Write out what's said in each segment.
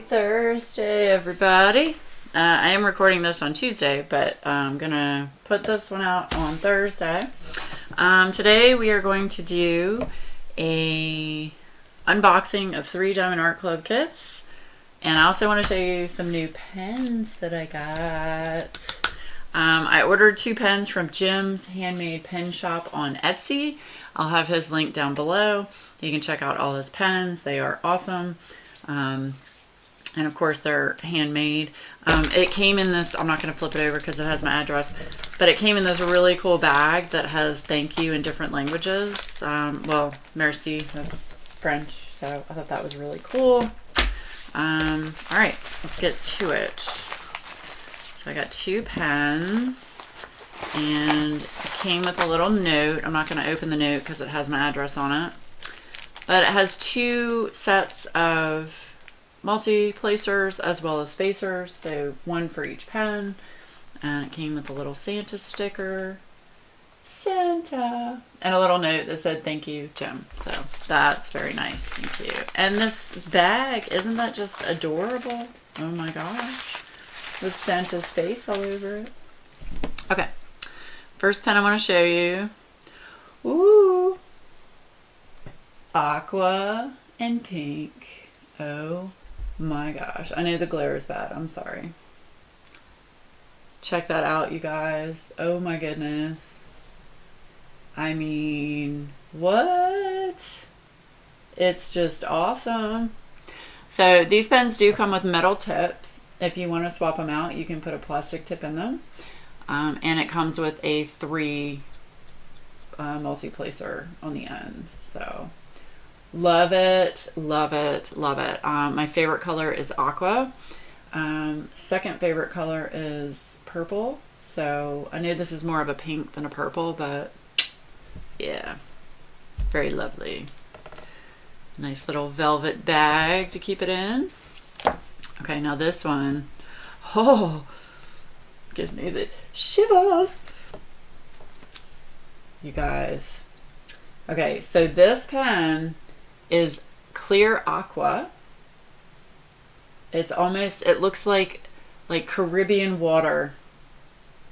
Thursday, everybody. Uh, I am recording this on Tuesday, but I'm going to put this one out on Thursday. Um, today we are going to do a unboxing of three Diamond Art Club kits. And I also want to show you some new pens that I got. Um, I ordered two pens from Jim's Handmade Pen Shop on Etsy. I'll have his link down below. You can check out all his pens. They are awesome. Um, and of course they're handmade. Um, it came in this, I'm not going to flip it over because it has my address, but it came in this really cool bag that has thank you in different languages. Um, well, merci, that's French, so I thought that was really cool. Um, all right, let's get to it. So I got two pens and it came with a little note. I'm not going to open the note because it has my address on it. But it has two sets of multi-placers as well as spacers, so one for each pen. And it came with a little Santa sticker. Santa! And a little note that said, thank you, Jim. So that's very nice. Thank you. And this bag, isn't that just adorable? Oh my gosh. With Santa's face all over it. Okay. First pen I want to show you. Ooh. Aqua and pink. Oh my gosh. I know the glare is bad. I'm sorry. Check that out, you guys. Oh my goodness. I mean, what? It's just awesome. So these pens do come with metal tips. If you want to swap them out, you can put a plastic tip in them. Um, and it comes with a three uh, multi-placer on the end. So Love it, love it, love it. Um, my favorite color is aqua. Um, second favorite color is purple. So I know this is more of a pink than a purple, but yeah, very lovely. Nice little velvet bag to keep it in. Okay, now this one, oh, gives me the shivers. You guys. Okay, so this pen is clear aqua. It's almost, it looks like like Caribbean water.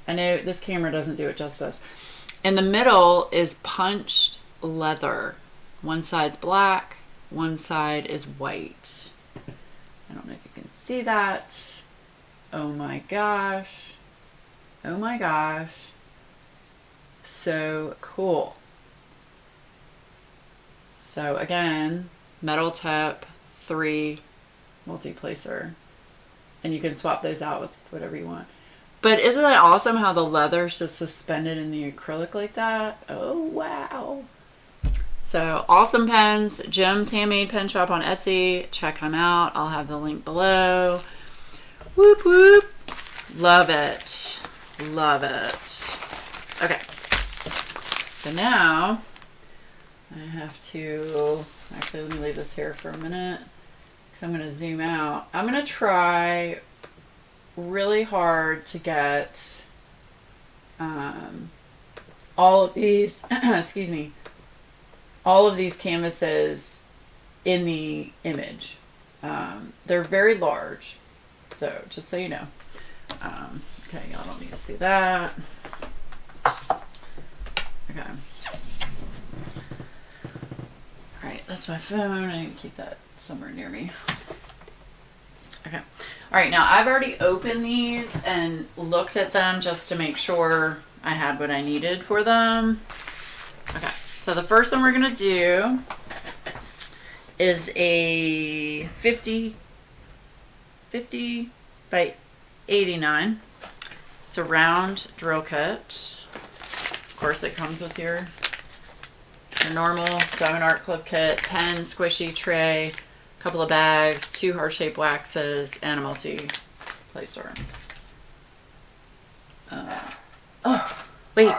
I know this camera doesn't do it justice. In the middle is punched leather. One side's black, one side is white. I don't know if you can see that. Oh my gosh. Oh my gosh. So cool. So again, metal tip, three, multi-placer. And you can swap those out with whatever you want. But isn't it awesome how the leather's just suspended in the acrylic like that? Oh, wow. So awesome pens, Jim's Handmade Pen Shop on Etsy. Check him out. I'll have the link below. Whoop, whoop. Love it. Love it. Okay. So now I have to, actually let me leave this here for a minute because I'm going to zoom out. I'm going to try really hard to get um, all of these, excuse me, all of these canvases in the image. Um, they're very large, so just so you know. Um, okay, y'all don't need to see that. Okay. That's my phone. I need to keep that somewhere near me. Okay. All right, now I've already opened these and looked at them just to make sure I had what I needed for them. Okay, so the first one we're going to do is a 50, 50 by 89. It's a round drill kit. Of course, it comes with your your normal Diamond Art Club kit, pen, squishy tray, a couple of bags, two heart-shaped waxes, and a multi-placer. Uh, oh, wait.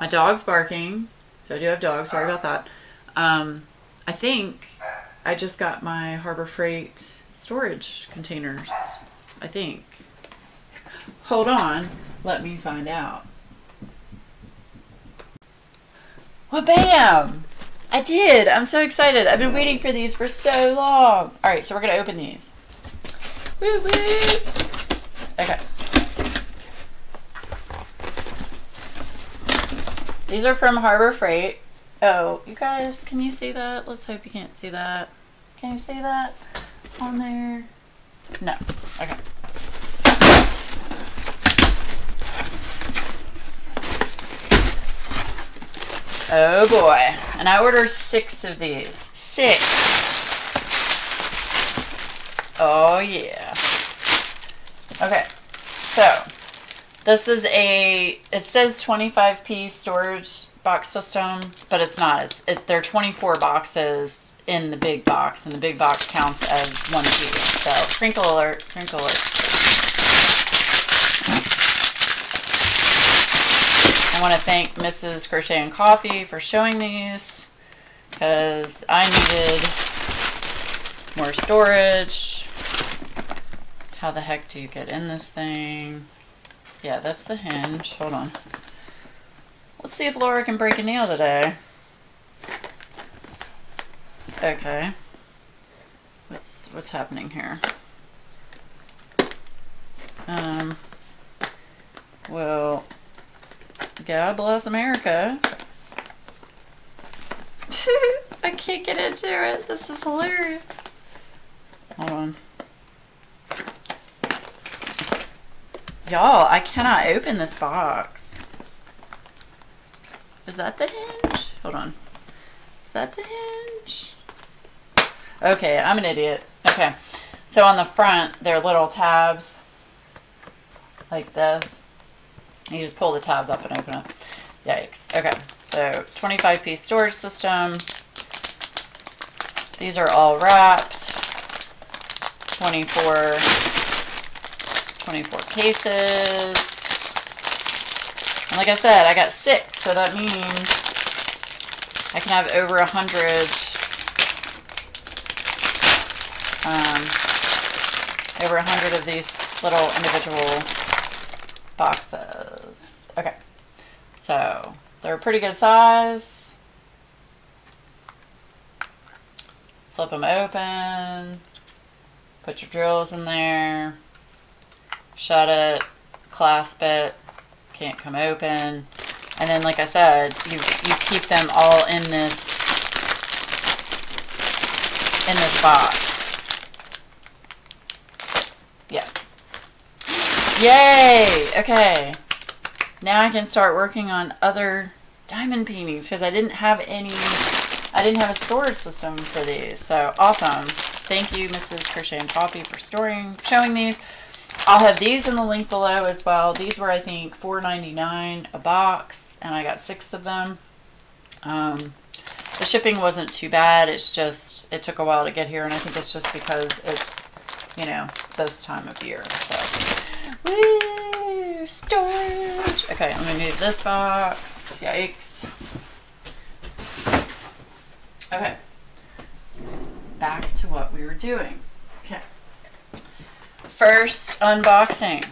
My dog's barking. So I do have dogs. Sorry about that. Um, I think I just got my Harbor Freight storage containers. I think. Hold on. Let me find out. Well, bam! I did. I'm so excited. I've been waiting for these for so long. All right, so we're going to open these. Woo woo. Okay. These are from Harbor Freight. Oh, you guys, can you see that? Let's hope you can't see that. Can you see that on there? No. Okay. Oh boy. And I ordered six of these. Six. Oh yeah. Okay. So, this is a, it says 25 piece storage box system, but it's not. It's, it, there are 24 boxes in the big box, and the big box counts as one piece. So, crinkle alert, crinkle alert. I want to thank Mrs. Crochet and Coffee for showing these because I needed more storage. How the heck do you get in this thing? Yeah, that's the hinge. Hold on. Let's see if Laura can break a nail today. Okay. What's what's happening here? Um well God bless America. I can't get into it. This is hilarious. Hold on. Y'all, I cannot open this box. Is that the hinge? Hold on. Is that the hinge? Okay, I'm an idiot. Okay. So on the front, there are little tabs like this. You just pull the tabs up and open up. Yikes. Okay, so 25 piece storage system. These are all wrapped. 24, 24 cases. And like I said, I got six, so that means I can have over a hundred, um, over a hundred of these little individual boxes. Okay, so they're a pretty good size. Flip them open, put your drills in there, shut it, clasp it, can't come open. And then, like I said, you, you keep them all in this, in this box. Yeah. Yay! Okay. Now I can start working on other diamond paintings because I didn't have any, I didn't have a storage system for these. So awesome. Thank you, Mrs. Crochet and Coffee, for storing, showing these. I'll have these in the link below as well. These were, I think, $4.99 a box, and I got six of them. Um, the shipping wasn't too bad. It's just, it took a while to get here, and I think it's just because it's, you know, this time of year. So, woo, storage. Okay, I'm to move this box. Yikes. Okay. Back to what we were doing. Okay. First unboxing.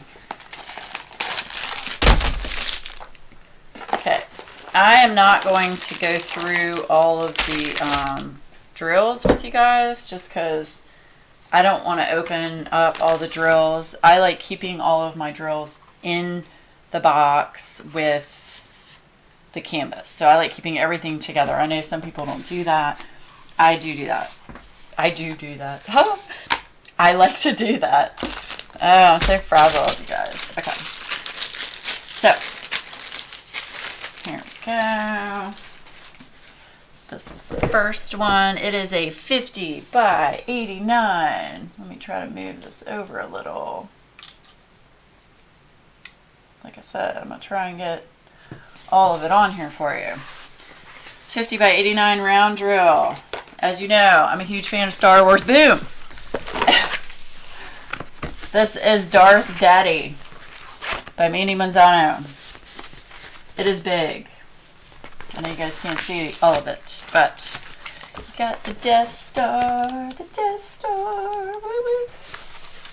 Okay, I am not going to go through all of the um, drills with you guys just because I don't want to open up all the drills. I like keeping all of my drills in the box with the canvas. So I like keeping everything together. I know some people don't do that. I do do that. I do do that. I like to do that. Oh, I'm so frazzled, you guys. Okay. So, here we go. This is the first one. It is a 50 by 89. Let me try to move this over a little. Like I said, I'm going to try and get all of it on here for you. 50 by 89 round drill. As you know, I'm a huge fan of Star Wars. Boom! This is Darth Daddy by Mandie Manzano. It is big. I know you guys can't see all of it, but you got the Death Star, the Death Star, woo woo.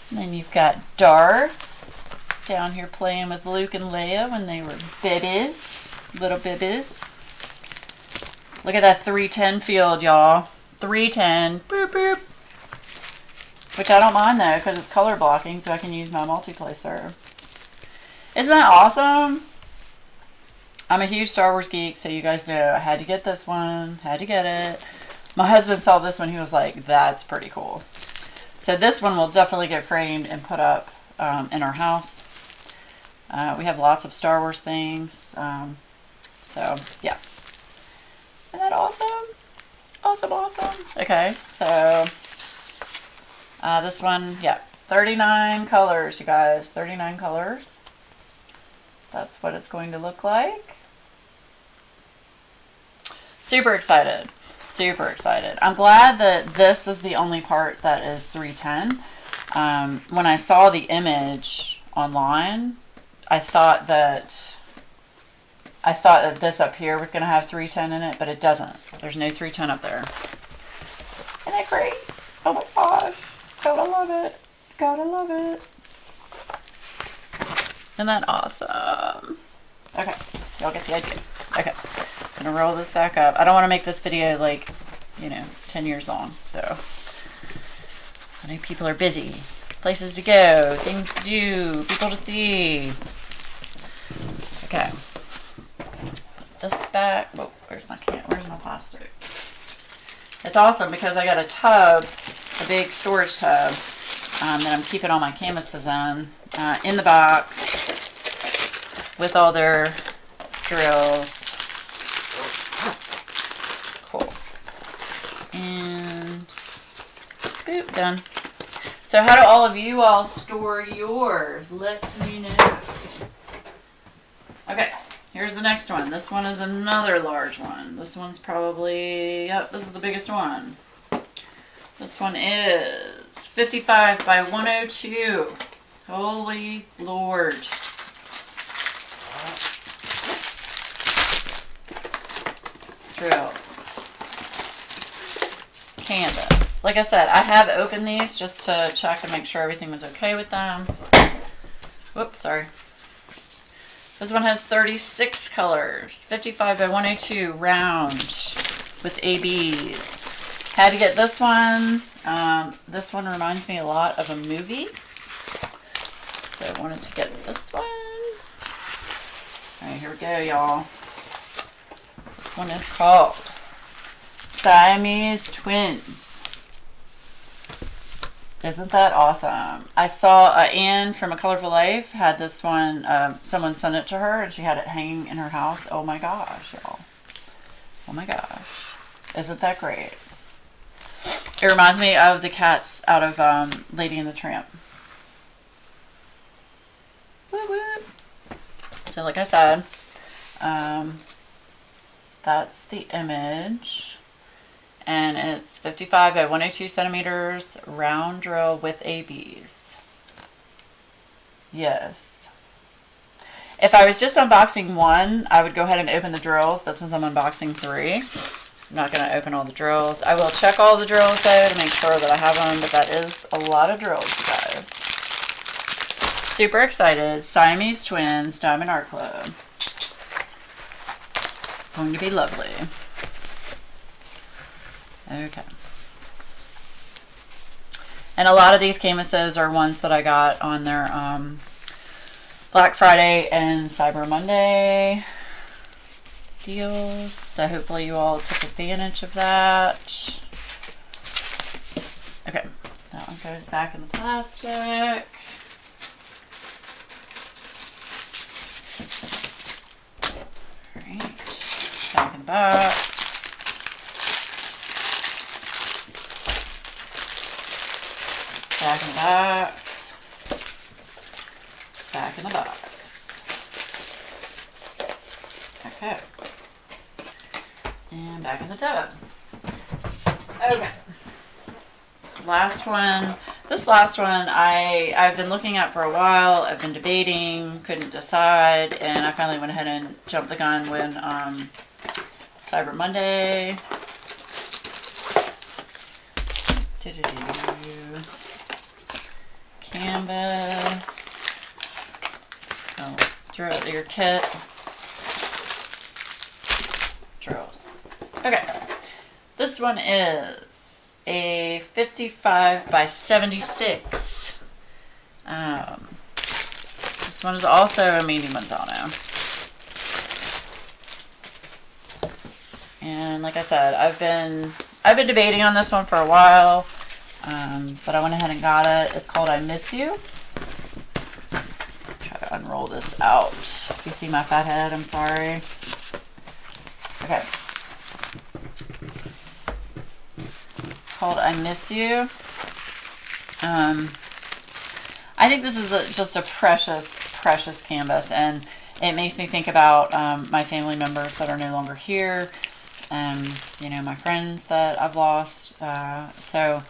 And then you've got Darth down here playing with Luke and Leia when they were babies, little babies. Look at that 310 field, y'all. 310. Boop, boop. Which I don't mind though, because it's color blocking, so I can use my multiplacer. Isn't that awesome? I'm a huge Star Wars geek, so you guys know I had to get this one. Had to get it. My husband saw this one. He was like, that's pretty cool. So this one will definitely get framed and put up um, in our house. Uh, we have lots of Star Wars things. Um, so, yeah. Isn't that awesome? Awesome, awesome. Okay, so uh, this one, yeah, 39 colors, you guys. 39 colors. That's what it's going to look like. Super excited. Super excited. I'm glad that this is the only part that is 310. Um, when I saw the image online, I thought that I thought that this up here was going to have 310 in it, but it doesn't. There's no 310 up there. Isn't that great? Oh my gosh. Gotta love it. Gotta love it. Isn't that awesome? Okay, y'all get the idea. Okay, gonna roll this back up. I don't want to make this video like, you know, 10 years long, so. I know people are busy. Places to go, things to do, people to see. Okay. Put This back. Oh, where's my can? Where's my plastic? It's awesome because I got a tub, a big storage tub um, that I'm keeping all my canvases in, uh, in the box with all their drills. Cool. And boop, done. So how do all of you all store yours? Let me know. Okay, here's the next one. This one is another large one. This one's probably, yep, this is the biggest one. This one is 55 by 102. Holy Lord. Drills. Like I said, I have opened these just to check and make sure everything was okay with them. Whoops, sorry. This one has 36 colors. 55 by 102 round with ABs. Had to get this one. Um, this one reminds me a lot of a movie. So I wanted to get this one. Alright, here we go, y'all. This one is called Siamese Twins. Isn't that awesome? I saw uh, Anne from A Colorful Life had this one. Uh, someone sent it to her, and she had it hanging in her house. Oh my gosh, y'all! Oh my gosh! Isn't that great? It reminds me of the cats out of um, Lady and the Tramp. So, like I said, um, that's the image and it's 55 by 102 centimeters round drill with ABs. Yes. If I was just unboxing one, I would go ahead and open the drills, but since I'm unboxing three, I'm not going to open all the drills. I will check all the drills though to make sure that I have them, but that is a lot of drills, guys. Super excited. Siamese Twins Diamond Art Club. Going to be lovely. Okay. And a lot of these canvases are ones that I got on their um, Black Friday and Cyber Monday deals. So hopefully you all took advantage of that. Okay, that one goes back in the plastic. Alright, back in the box. Back in the box. Back in the box. Okay. And back in the tub. Okay. This last one. This last one I, I've been looking at for a while. I've been debating, couldn't decide, and I finally went ahead and jumped the gun when um, Cyber Monday. Do -do -do canvas. Drill your kit. Drills. Okay. This one is a 55 by 76. Um, this one is also a Mandie Manzano. And like I said, I've been I've been debating on this one for a while, um, but I went ahead and got it. It's called I Miss You. This out. If you see my fat head, I'm sorry. Okay. Called I Miss You. Um, I think this is a, just a precious, precious canvas, and it makes me think about um, my family members that are no longer here and you know my friends that I've lost. Uh, so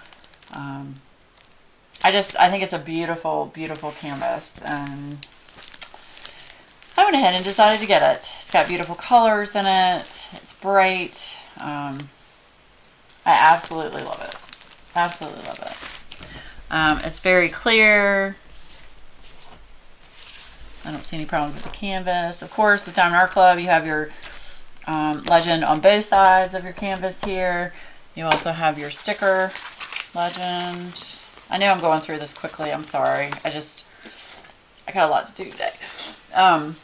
um, I just I think it's a beautiful, beautiful canvas, and I went ahead and decided to get it. It's got beautiful colors in it. It's bright. Um, I absolutely love it. Absolutely love it. Um, it's very clear. I don't see any problems with the canvas. Of course, with Diamond Art Club, you have your um, legend on both sides of your canvas here. You also have your sticker legend. I know I'm going through this quickly. I'm sorry. I just, I got a lot to do today. Um,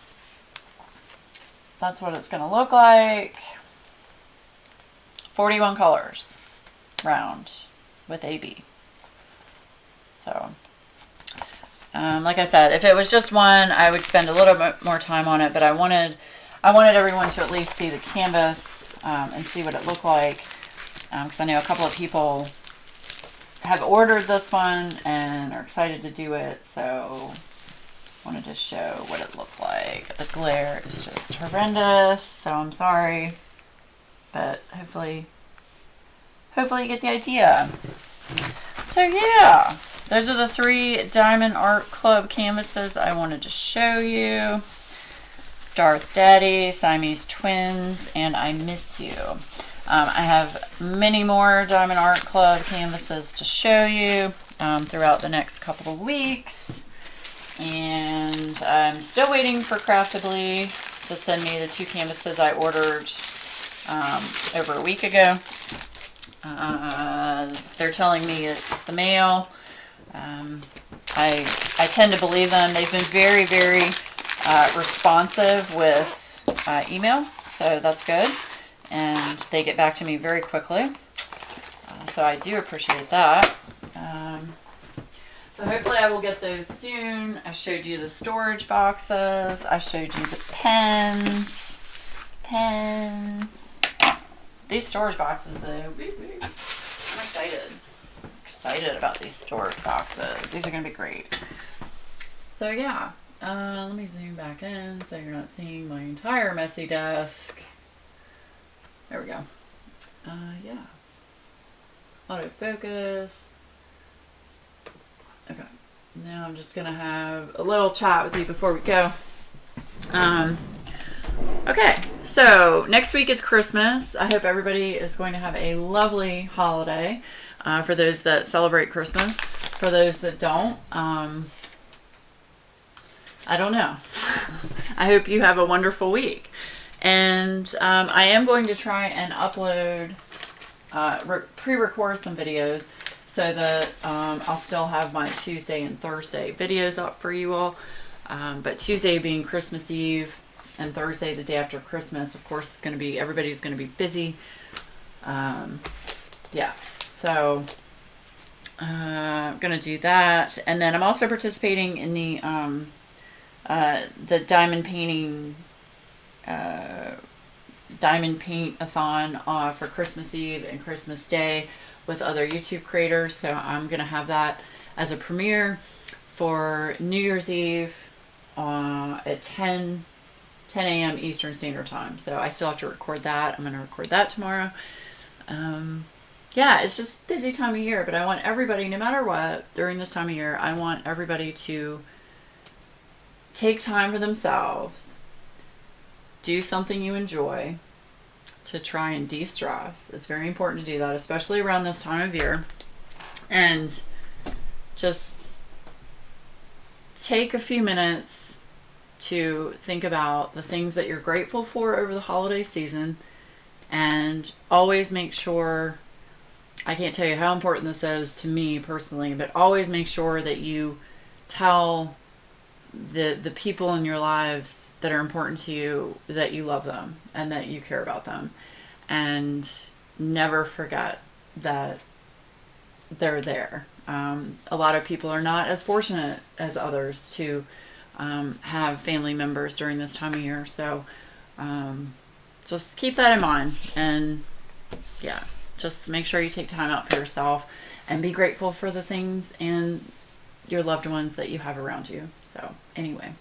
that's what it's going to look like. 41 colors round with AB. So, um, like I said, if it was just one, I would spend a little bit more time on it, but I wanted I wanted everyone to at least see the canvas um, and see what it looked like because um, I know a couple of people have ordered this one and are excited to do it so wanted to show what it looked like. The glare is just horrendous so I'm sorry. But hopefully hopefully you get the idea. So yeah. Those are the three Diamond Art Club canvases I wanted to show you. Darth Daddy, Siamese Twins, and I Miss You. Um, I have many more Diamond Art Club canvases to show you um, throughout the next couple of weeks. And I'm still waiting for Craftibly to send me the two canvases I ordered um, over a week ago. Uh, they're telling me it's the mail. Um, I, I tend to believe them. They've been very, very uh, responsive with uh, email, so that's good. And they get back to me very quickly. Uh, so I do appreciate that. So hopefully I will get those soon. I showed you the storage boxes. I showed you the pens. Pens. These storage boxes though. I'm excited. Excited about these storage boxes. These are going to be great. So yeah. Uh, let me zoom back in so you're not seeing my entire messy desk. There we go. Uh, yeah. Autofocus. Okay. Now I'm just going to have a little chat with you before we go. Um, okay. So next week is Christmas. I hope everybody is going to have a lovely holiday. Uh, for those that celebrate Christmas. For those that don't, um, I don't know. I hope you have a wonderful week. And um, I am going to try and upload, uh, pre-record some videos so that um, I'll still have my Tuesday and Thursday videos up for you all. Um, but Tuesday being Christmas Eve and Thursday the day after Christmas, of course, it's going to be, everybody's going to be busy. Um, yeah, so uh, I'm going to do that. And then I'm also participating in the um, uh, the diamond painting uh, diamond paint a thon uh, for Christmas Eve and Christmas Day with other YouTube creators. So I'm going to have that as a premiere for New Year's Eve uh, at 10, 10 a.m. Eastern Standard Time. So I still have to record that. I'm going to record that tomorrow. Um, yeah, it's just busy time of year, but I want everybody, no matter what, during this time of year, I want everybody to take time for themselves, do something you enjoy to try and de stress. It's very important to do that, especially around this time of year. And just take a few minutes to think about the things that you're grateful for over the holiday season and always make sure I can't tell you how important this is to me personally, but always make sure that you tell the the people in your lives that are important to you that you love them and that you care about them. And never forget that they're there. Um, a lot of people are not as fortunate as others to um, have family members during this time of year. So um, just keep that in mind and yeah just make sure you take time out for yourself and be grateful for the things and your loved ones that you have around you so, anyway,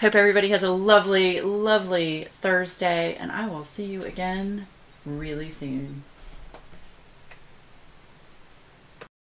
hope everybody has a lovely, lovely Thursday, and I will see you again really soon.